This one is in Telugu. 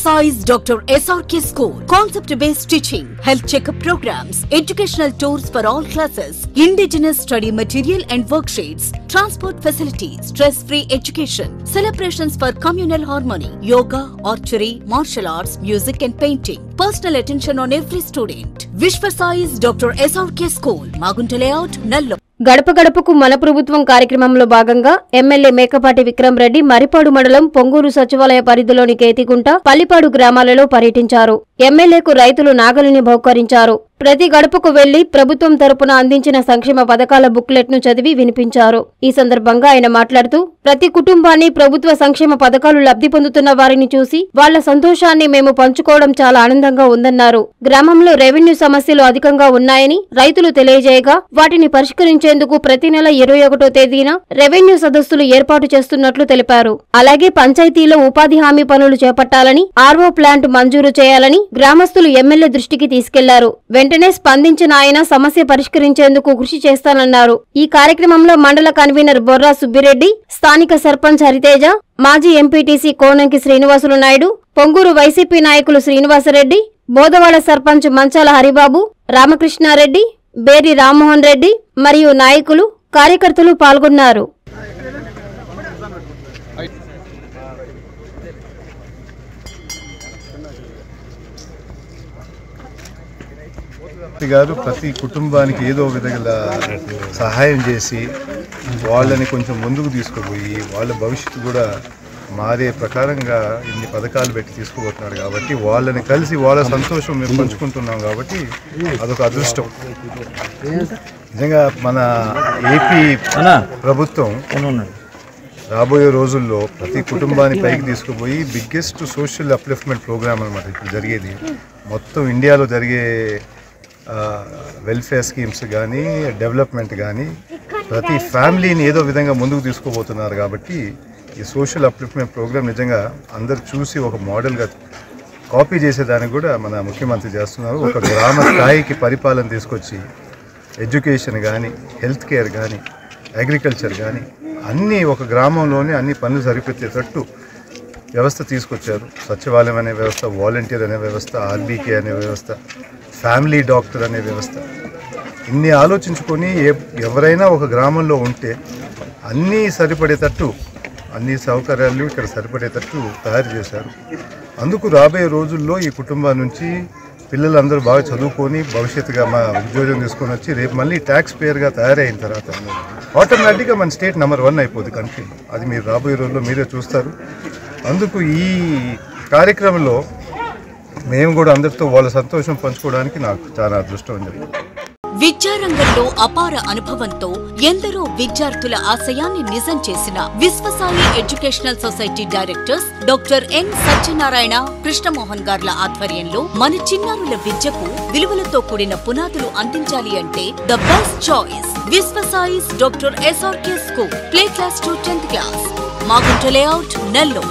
Vishwasize Dr. SRK School. Concept based teaching, health checkup programs, educational tours for all classes, indigenous study material and worksheets, transport facilities, stress free education, celebrations for communal harmony, yoga, archery, martial arts, music and painting. Personal attention on every student. Vishwasize Dr. SRK School, Magunta Layout, Nallo. గడప గడపకు మన ప్రభుత్వం కార్యక్రమంలో భాగంగా ఎమ్మెల్యే మేకపాటి విక్రమ్ రెడ్డి మరిపాడు మండలం పొంగూరు సచివాలయ పరిధిలోని కేతిగుంట పల్లిపాడు గ్రామాలలో పర్యటించారు. ఎమ్మెల్యేకు రైతులు నాగలిని బహుకరించారు. ప్రతి గడపకు వెళ్ళి ప్రభుత్వం తరపున అందించిన సంక్షేమ పథకాల బుక్లెట్ను చదివి వినిపించారు. ఈ సందర్భంగా ఆయన మాట్లాడుతూ ప్రతి కుటుంబాన్ని ప్రభుత్వ సంక్షేమ పథకాలు లబ్ధి పొందుతున్న వారిని చూసి వాళ్ళ సంతోషాన్ని మేము పంచుకోవడం చాలా ఆనందంగా ఉందన్నారు. గ్రామంలో రెవెన్యూ సమస్యలు అధికంగా ఉన్నాయని రైతులు తెలియజేయగా వాటిని పరిష్కరించేందుకు ప్రతి నెల ఇరవై ఒకటో తేదీన రెవెన్యూ సదస్సులు ఏర్పాటు చేస్తున్నట్లు తెలిపారు. అలాగే పంచాయతీలో ఉపాధి హామీ పనులు చేపట్టాలని ఆర్వో ప్లాంట్ మంజూరు చేయాలని గ్రామస్తులు ఎమ్మెల్యే దృష్టికి తీసుకెళ్ళారు. వెంటనే స్పందించిన ఆయన సమస్య పరిష్కరించేందుకు కృషి చేస్తానన్నారు. ఈ కార్యక్రమంలో మండల కన్వీనర్ బొర్రా సుబ్బిరెడ్డి స్థానిక సర్పంచ్ హరితేజ మాజీ ఎంపీటీసీ కోనంకి శ్రీనివాసులు నాయుడు పొంగూరు వైసీపీ నాయకులు శ్రీనివాసరెడ్డి బోధవాడ సర్పంచ్ మంచాల హరిబాబు రామకృష్ణారెడ్డి బేరి రామ్మోహన్ రెడ్డి మరియు నాయకులు కార్యకర్తలు పాల్గొన్నారు. వ్యక్తి గారు ప్రతి కుటుంబానికి ఏదో విధంగా సహాయం చేసి వాళ్ళని కొంచెం ముందుకు తీసుకుపోయి వాళ్ళ భవిష్యత్తు కూడా మారే ప్రకారంగా ఇన్ని పథకాలు పెట్టి తీసుకుపోతున్నారు కాబట్టి వాళ్ళని కలిసి వాళ్ళ సంతోషం మేము పంచుకుంటున్నాం కాబట్టి అదొక అదృష్టం. నిజంగా మన ఏపీ ప్రభుత్వం రాబోయే రోజుల్లో ప్రతి కుటుంబాన్ని పైకి తీసుకుపోయి బిగ్గెస్ట్ సోషల్ అప్లిఫ్ట్మెంట్ ప్రోగ్రామ్ అనమాట ఇప్పుడు జరిగేది. మొత్తం ఇండియాలో జరిగే వెల్ఫేర్ స్కీమ్స్ కానీ డెవలప్మెంట్ కానీ ప్రతి ఫ్యామిలీని ఏదో విధంగా ముందుకు తీసుకుపోతున్నారు కాబట్టి ఈ సోషల్ అప్లిఫ్ట్మెంట్ ప్రోగ్రామ్ నిజంగా అందరు చూసి ఒక మోడల్గా కాపీ చేసేదానికి కూడా మన ముఖ్యమంత్రి చేస్తున్నారు. ఒక గ్రామ స్థాయికి పరిపాలన తీసుకొచ్చి ఎడ్యుకేషన్ కానీ హెల్త్ కేర్ కానీ అగ్రికల్చర్ కానీ అన్నీ ఒక గ్రామంలోనే అన్ని పనులు సరిపెట్టేటట్టు వ్యవస్థ తీసుకొచ్చారు. సచివాలయం అనే వ్యవస్థ వాలంటీర్ అనే వ్యవస్థ ఆర్బీకే అనే వ్యవస్థ ఫ్యామిలీ డాక్టర్ అనే వ్యవస్థ. ఇన్ని ఆలోచించుకొని ఏ ఎవరైనా ఒక గ్రామంలో ఉంటే అన్నీ సరిపడేటట్టు అన్ని సౌకర్యాలు ఇక్కడ సరిపడేటట్టు తయారు చేశారు. అందుకు రాబోయే రోజుల్లో ఈ కుటుంబం నుంచి పిల్లలందరూ బాగా చదువుకొని భవిష్యత్తుగా మా ఉద్యోగం తీసుకొని వచ్చి రేపు మళ్ళీ ట్యాక్స్ పేయర్గా తయారైన తర్వాత ఆటోమేటిక్గా మన స్టేట్ నెంబర్ వన్ అయిపోద్ది కంట్రీ అది మీరు రాబోయే రోజుల్లో మీరే చూస్తారు. అందుకు ఈ కార్యక్రమంలో మేము కూడా అందరితో వాళ్ళ సంతోషం పంచుకోవడానికి నాకు చాలా అదృష్టం అని విద్యారంగంలో అపార అనుభవంతో ఎందరో విద్యార్థుల ఆశయాన్ని నిజం చేసిన Viswasai educational society directors doctor N Satyanarayana Krishnamohan గార్ల ఆధ్వర్యంలో మన చిన్నారుల విద్యకు విలువలతో కూడిన పునాదులు అందించాలి అంటే the best choice విశ్వసాయిస్ doctor SRK school play class to tenth class. Magunta layout Nellore.